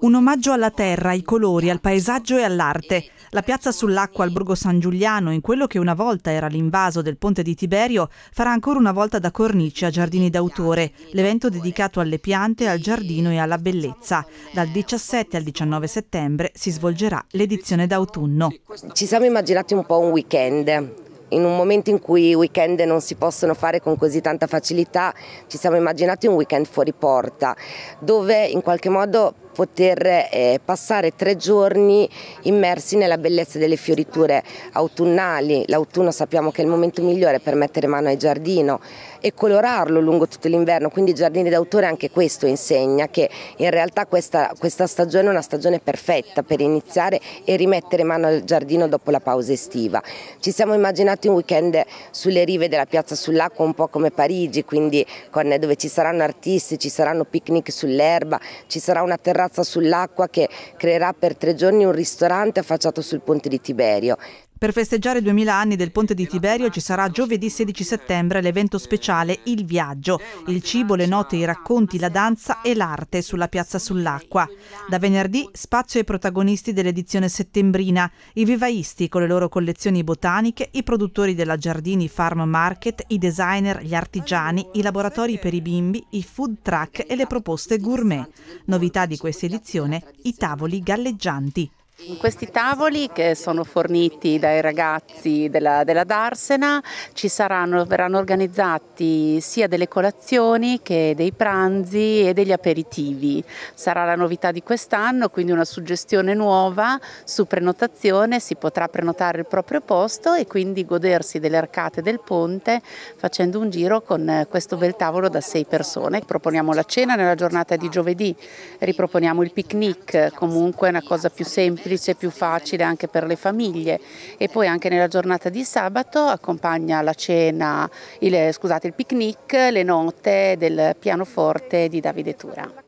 Un omaggio alla terra, ai colori, al paesaggio e all'arte. La piazza sull'acqua al Borgo San Giuliano, in quello che una volta era l'invaso del ponte di Tiberio, farà ancora una volta da cornice a Giardini d'autore, l'evento dedicato alle piante, al giardino e alla bellezza. Dal 17 al 19 settembre si svolgerà l'edizione d'autunno. Ci siamo immaginati un po' un weekend in un momento in cui i weekend non si possono fare con così tanta facilità, ci siamo immaginati un weekend fuori porta, dove in qualche modo poter eh, passare tre giorni immersi nella bellezza delle fioriture autunnali. L'autunno sappiamo che è il momento migliore per mettere mano al giardino e colorarlo lungo tutto l'inverno, quindi i giardini d'autore anche questo insegna che in realtà questa, questa stagione è una stagione perfetta per iniziare e rimettere mano al giardino dopo la pausa estiva. Ci siamo immaginati un weekend sulle rive della piazza sull'acqua un po' come Parigi, quindi con, dove ci saranno artisti, ci saranno picnic sull'erba, ci sarà una terrazza terrazza sull'acqua che creerà per tre giorni un ristorante affacciato sul ponte di Tiberio. Per festeggiare i 2000 anni del ponte di Tiberio ci sarà giovedì 16 settembre l'evento speciale Il Viaggio, il cibo, le note, i racconti, la danza e l'arte sulla piazza sull'acqua. Da venerdì spazio ai protagonisti dell'edizione settembrina, i vivaisti con le loro collezioni botaniche, i produttori della Giardini Farm Market, i designer, gli artigiani, i laboratori per i bimbi, i food truck e le proposte gourmet. Novità di questa edizione, i tavoli galleggianti. In questi tavoli che sono forniti dai ragazzi della, della Darsena ci saranno, verranno organizzati sia delle colazioni che dei pranzi e degli aperitivi. Sarà la novità di quest'anno, quindi una suggestione nuova su prenotazione, si potrà prenotare il proprio posto e quindi godersi delle arcate del ponte facendo un giro con questo bel tavolo da sei persone. Proponiamo la cena nella giornata di giovedì, riproponiamo il picnic, comunque una cosa più semplice semplice, più facile anche per le famiglie e poi anche nella giornata di sabato accompagna la cena, il, scusate, il picnic, le note del pianoforte di Davide Tura.